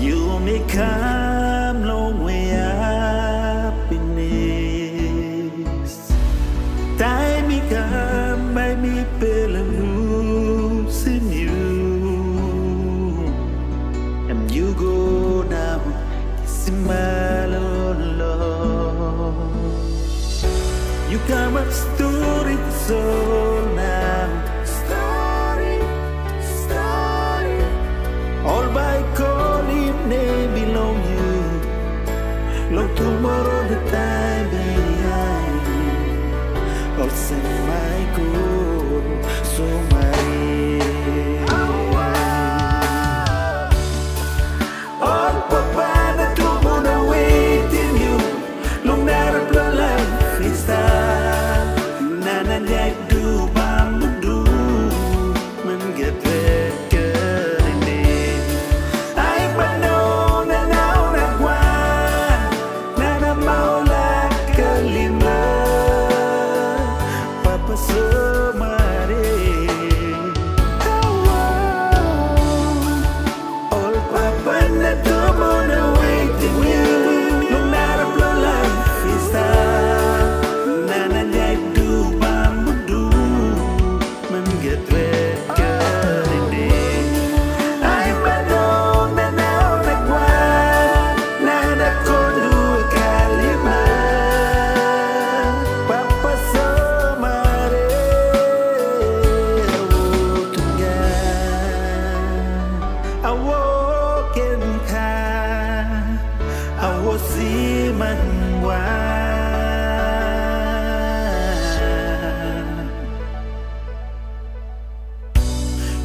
You may come long way. Time come, I losing you. And you go now, kissing my love. You come up story so. forse mai cura.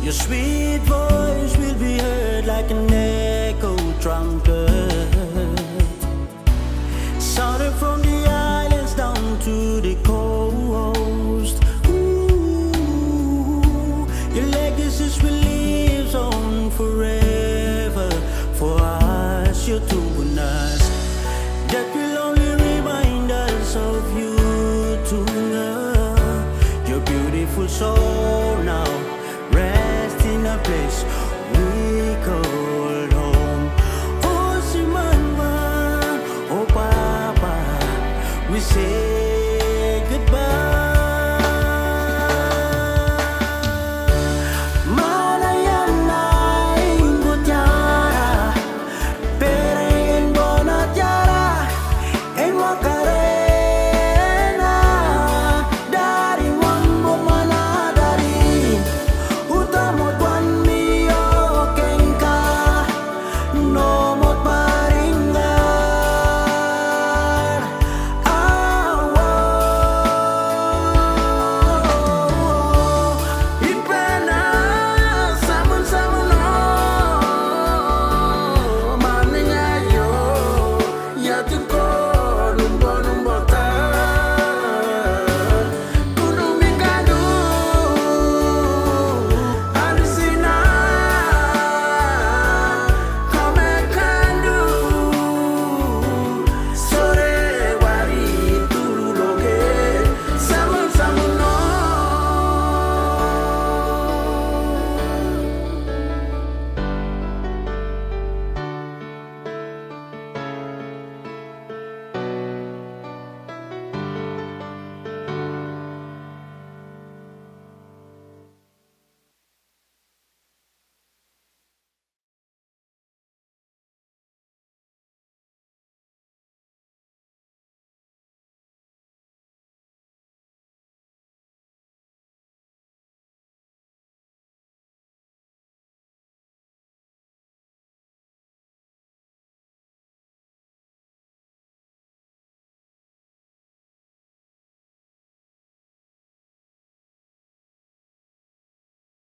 Your sweet voice soul now. Rest in a place we call home. Oh, Simon, oh, Papa, we say.